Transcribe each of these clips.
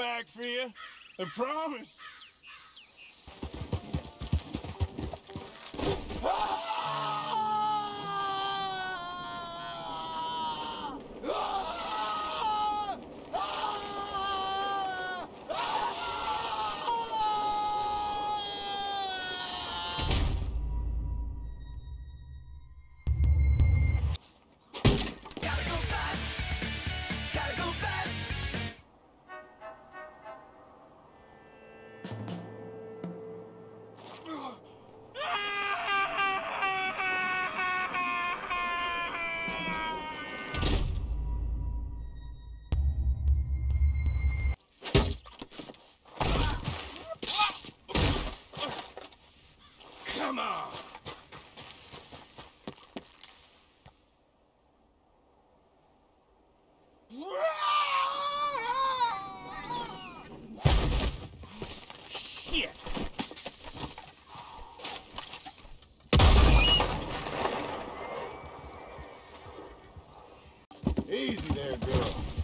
back for you. I promise. Yeah! easy there, girl.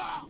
Stop!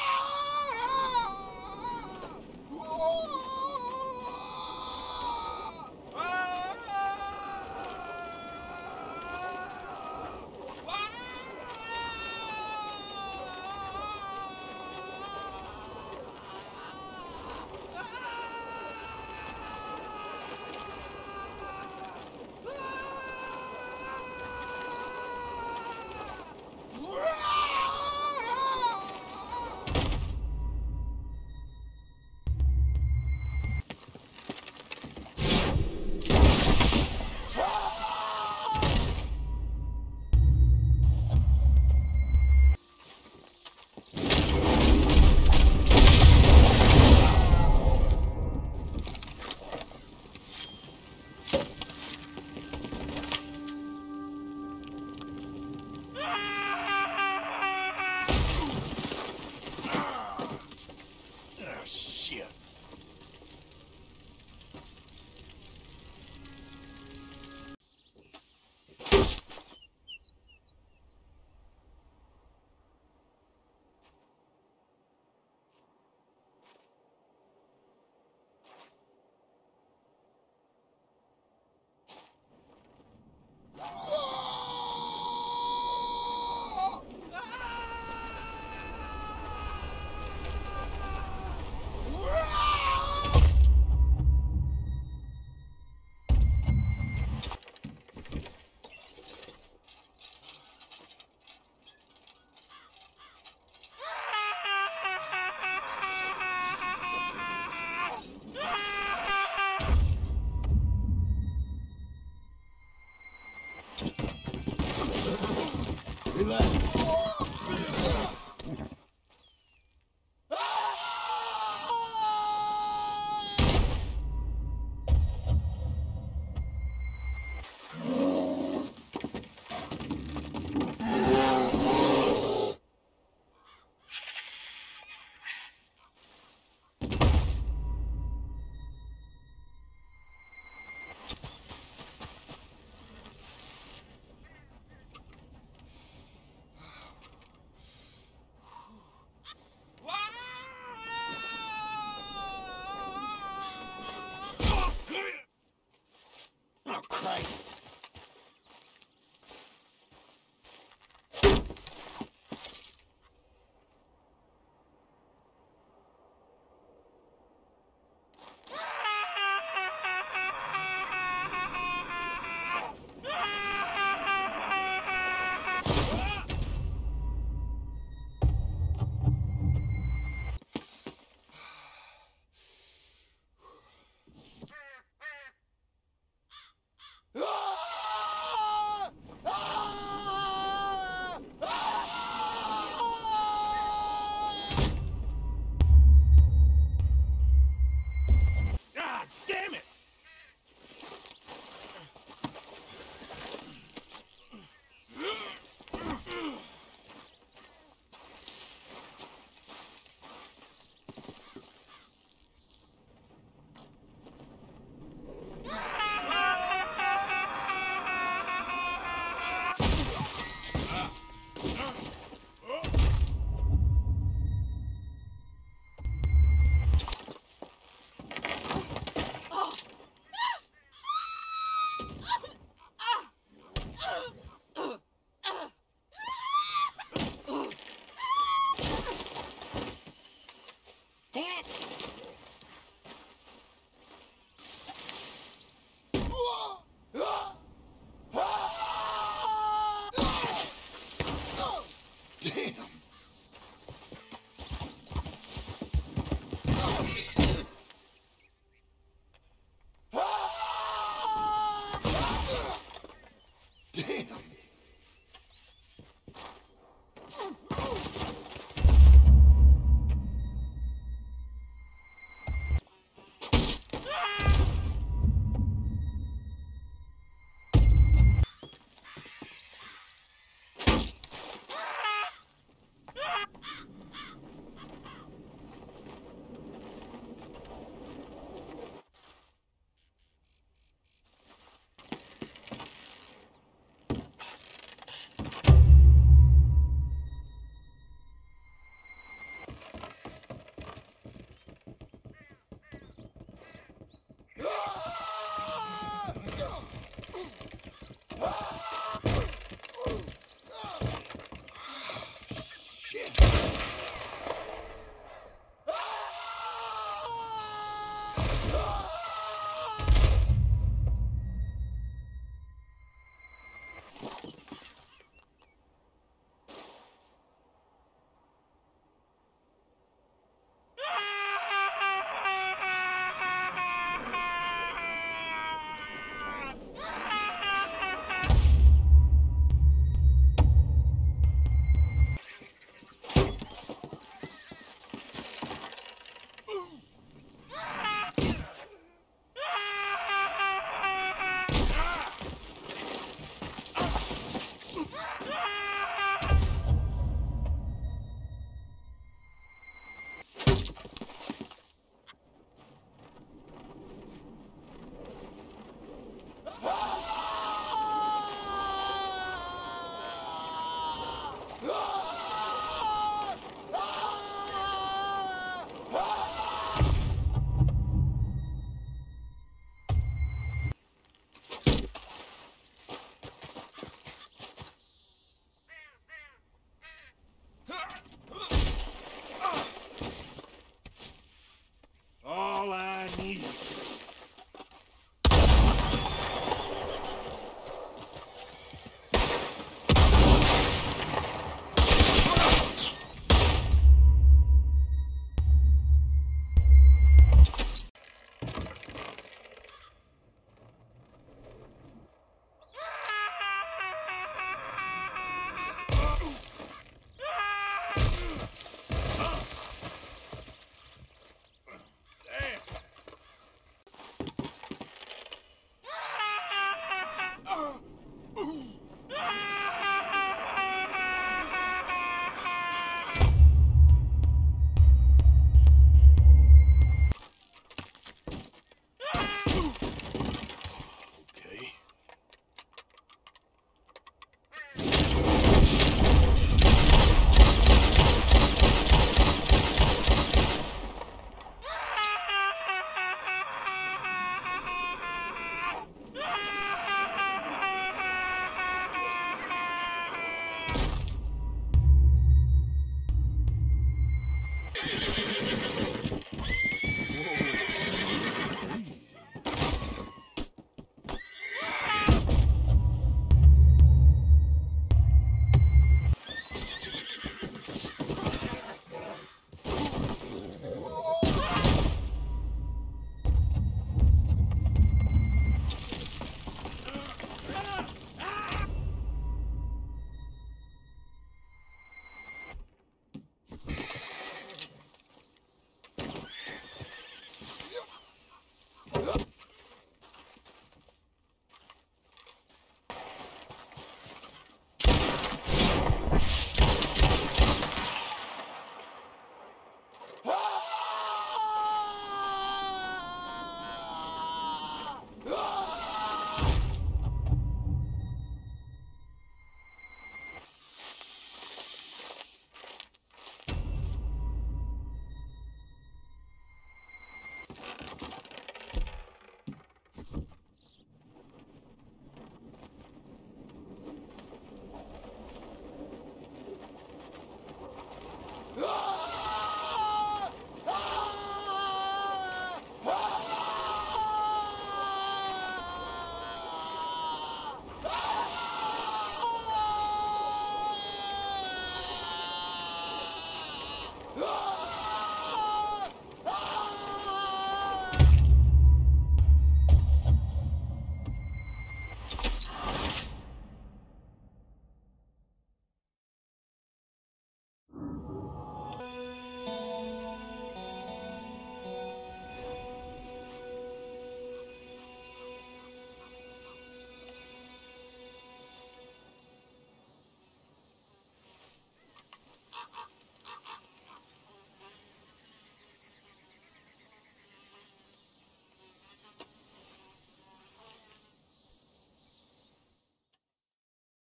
Yeah.